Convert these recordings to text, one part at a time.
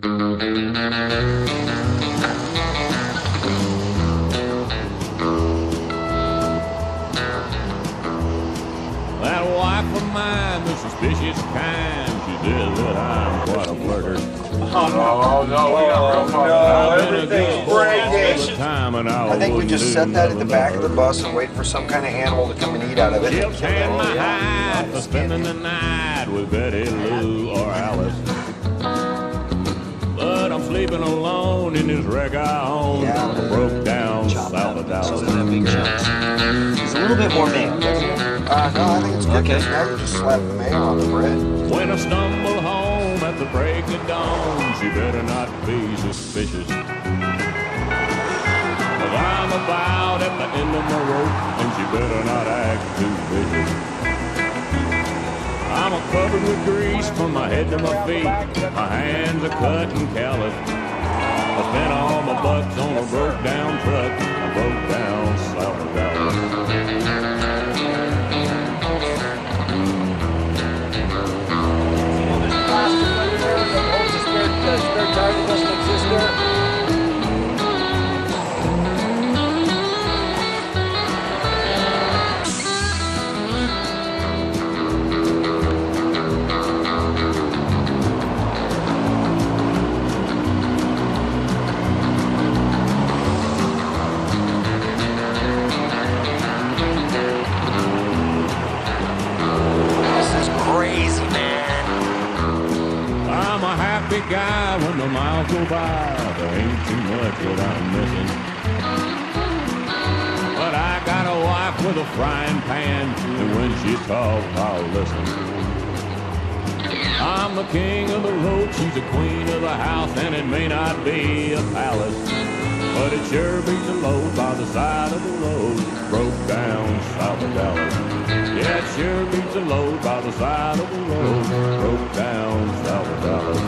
That wife of mine, the suspicious kind, she did that I'm quite a flirter. Oh, no, oh, we got real fun. I've been a everything's breaking. time and I, I think we just set that at the back of the bus and wait for some kind of animal to come and eat out of it. She'll tan my hide for spending the night with Betty Lou or Alice. Sleeping alone in this wreck I own. Yeah. broke down Chop south of that. So Dallas. that big chunks. It's a little bit more doesn't it? Uh, no, I think it's good Okay. now you just slap the mayo on the bread. When I stumble home at the break of dawn, she better not be suspicious. Cause I'm about at the end of my rope, and she better not act too vicious. I'm a covered with grease from my head to my feet. My hands are cut and calloused. I spent all my bucks on a broke down truck. I broke down south of Happy guy when the miles go by. There ain't too much that I'm missing. But I got a wife with a frying pan, and when she talks, I'll listen. I'm the king of the road, she's the queen of the house, and it may not be a palace. But it sure beats a load by the side of the road, broke down south of Dallas. Yeah, it sure beats a load by the side of the road, broke down south of Dallas.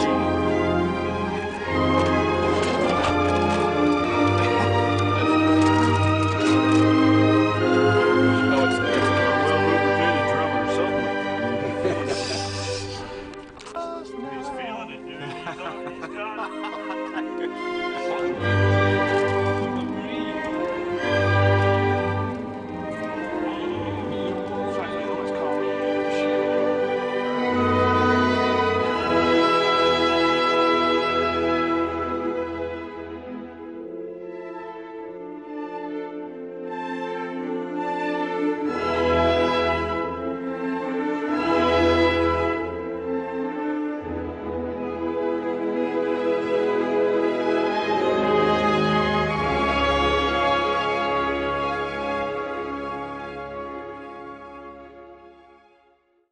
Peace.